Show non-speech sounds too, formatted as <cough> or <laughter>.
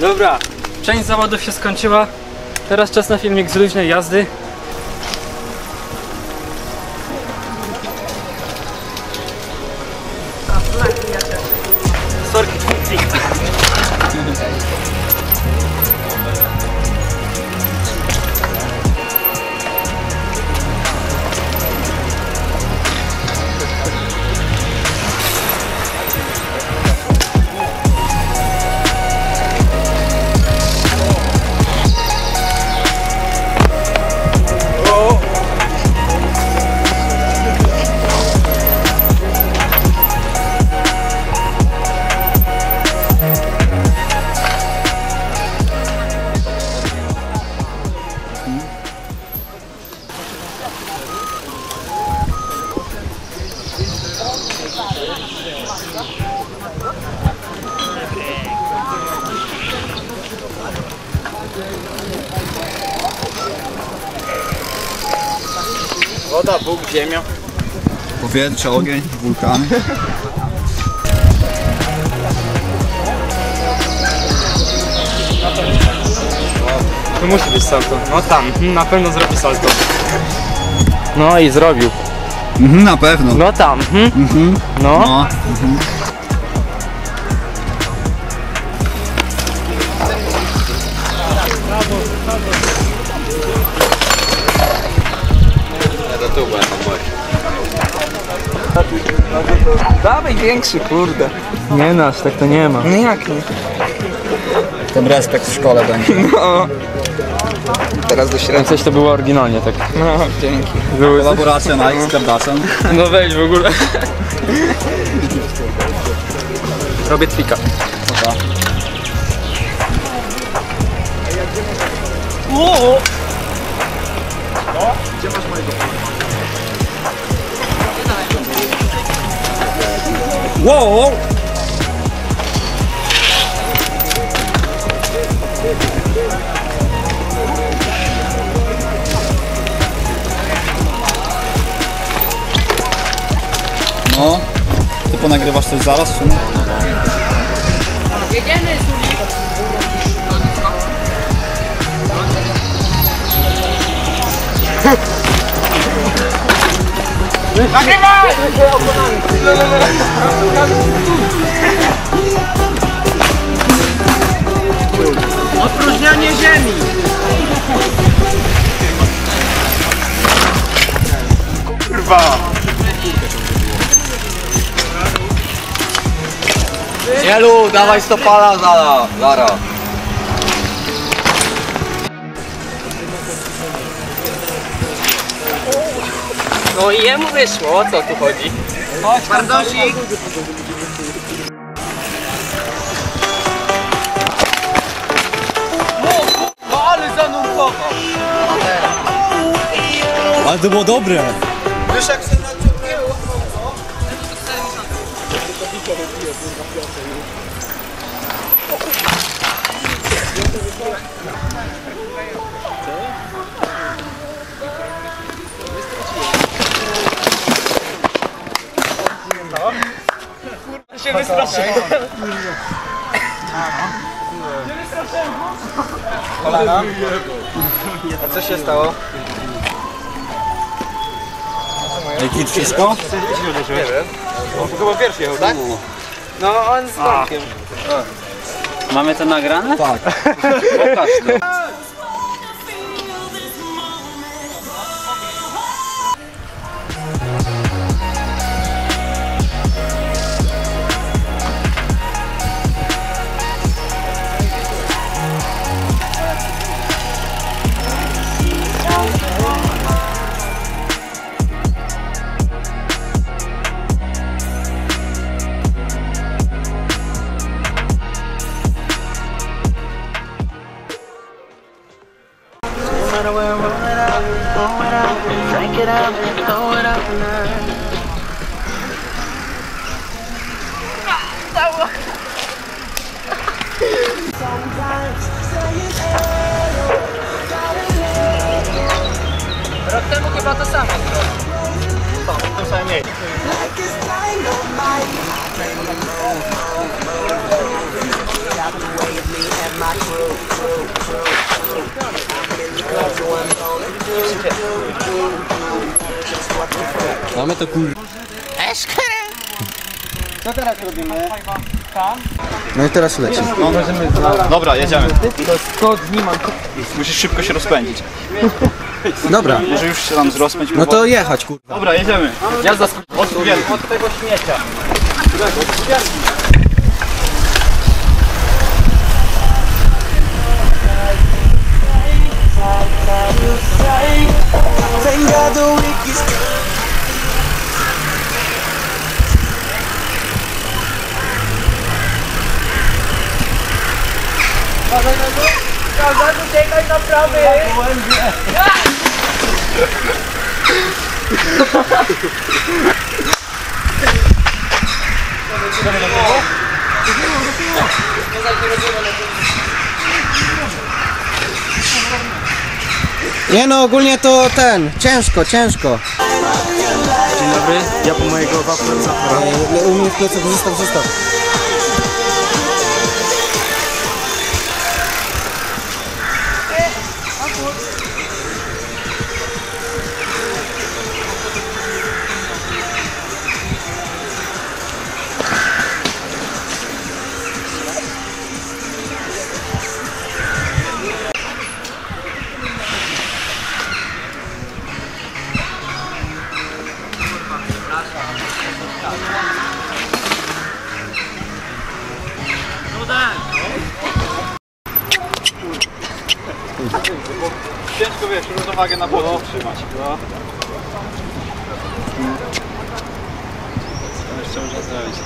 Dobra, część zawodów się skończyła. Teraz czas na filmik z luźnej jazdy. Sorki, Woda, Bóg, ziemia. Powietrze, ogień, wulkany. To musi być salto. No tam, mhm, na pewno zrobi salto. No i zrobił. Mhm, na pewno. No tam, mhm. no. No. Ja Dawaj większy, kurde. Nie nasz, tak to nie ma. No jak nie? Ten respekt w szkole będzie. <laughs> No. Teraz do środka. Coś to było oryginalnie tak. No, dzięki. Były... Kolaboracja Nike z Kardashian. <laughs> No wejdź w ogóle. Robię trika. Wow! No. Ty ponagrywasz coś zaraz, czy nie? <laughs> Opróżnianie ziemi. Zielu, dawaj stopala zara, zara. No i jemu wyszło, o co tu chodzi? Chodź, Bardosik. No ale zanurkował. Ale to było dobre! Wiesz się wystraszyłem. Kolana. A co się stało? Jaki wszystko? Nie wiem. On chyba pierwszy jechał, tak? No on z korkiem. Mamy to nagrane? Tak. Pokaż to. bottle, we're rolling up, blow it up, drink it up, throw it up tonight. Rok temu chyba to samo zrobił. To, to samo mniej. Mamy to kur... Co teraz robimy? No i teraz leci. Dobra, jedziemy. To jest kod, nie mam Musisz szybko się rozpędzić. Dobra, Może już się tam zrozpędź. no to jechać kurwa. Dobra, jedziemy. Jazda z Od od tego śmiecia. Nie no, ogólnie to ten, ciężko, ciężko. Dzień dobry, ja po mojego wapna E, U mnie w plecach zostaw, zostaw. Ciężko wiesz, równowagę na boku trzymać. No. To jeszcze można zrobić.